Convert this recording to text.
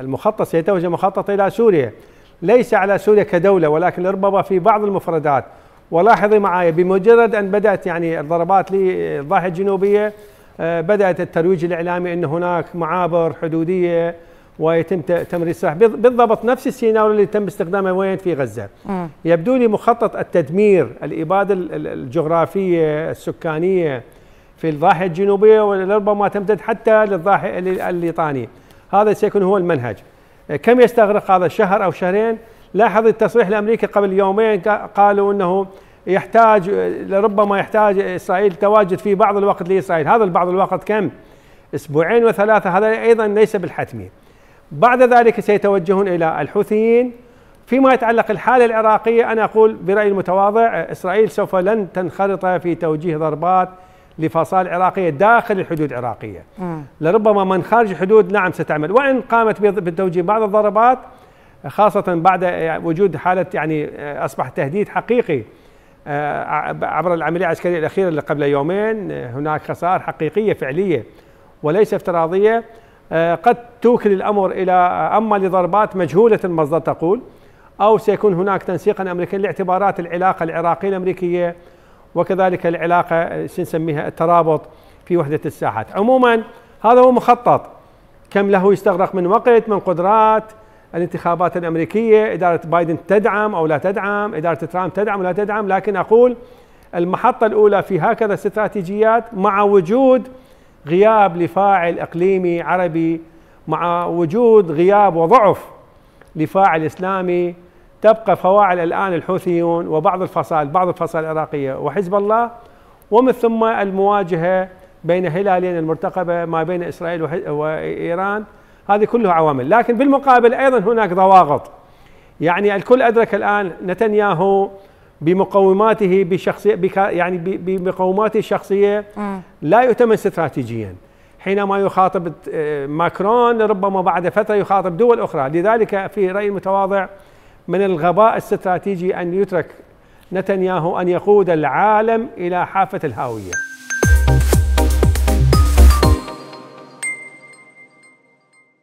المخطط سيتوجه مخطط إلى سوريا. ليس على سوريا كدولة ولكن ربما في بعض المفردات. ولاحظي معي بمجرد أن بدأت يعني الضربات للضاحيه الجنوبيه آه، بدأت الترويج الإعلامي إن هناك معابر حدودية ويتم تمرير السلاح بالضبط نفس السيناريو اللي تم استخدامه وين؟ في غزة. م. يبدو لي مخطط التدمير الإبادة الجغرافية السكانية في الضاحية الجنوبية ولربما تمتد حتى للضاحية الليطاني هذا سيكون هو المنهج. كم يستغرق هذا شهر أو شهرين؟ لاحظ التصريح الامريكي قبل يومين قالوا إنه يحتاج لربما يحتاج إسرائيل تواجد في بعض الوقت لإسرائيل. هذا البعض الوقت كم؟ أسبوعين وثلاثة. هذا أيضا ليس بالحتمي. بعد ذلك سيتوجهون إلى الحوثيين. فيما يتعلق الحاله العراقية أنا أقول برأيي المتواضع إسرائيل سوف لن تنخرط في توجيه ضربات لفصائل عراقيه داخل الحدود العراقية. لربما من خارج الحدود نعم ستعمل. وإن قامت بتوجيه بعض الضربات خاصة بعد وجود حالة يعني أصبح تهديد حقيقي آه، عبر العملية العسكرية الأخيرة اللي قبل يومين هناك خسائر حقيقية فعلية وليس افتراضية آه، قد توكل الأمر إلى أما لضربات مجهولة المصدر تقول أو سيكون هناك تنسيقا امريكيا لاعتبارات العلاقة العراقية الأمريكية وكذلك العلاقة نسميها؟ الترابط في وحدة الساحات. عموما هذا هو مخطط. كم له يستغرق من وقت من قدرات الانتخابات الأمريكية إدارة بايدن تدعم أو لا تدعم إدارة ترامب تدعم أو لا تدعم. لكن أقول المحطة الأولى في هكذا استراتيجيات مع وجود غياب لفاعل إقليمي عربي مع وجود غياب وضعف لفاعل إسلامي تبقى فواعل الآن الحوثيون وبعض الفصائل بعض الفصائل العراقية. وحزب الله ومن ثم المواجهة بين هلالين المرتقبة ما بين إسرائيل وإيران. هذه كلها عوامل. لكن بالمقابل أيضا هناك ضواغط. يعني الكل أدرك الآن نتنياهو بمقوماته بشخصية يعني بمقوماته الشخصية لا يؤتمن استراتيجيا. حينما يخاطب آه، ماكرون ربما بعد فترة يخاطب دول أخرى. لذلك في رأي المتواضع من الغباء الاستراتيجي أن يترك نتنياهو أن يقود العالم إلى حافة الهاوية.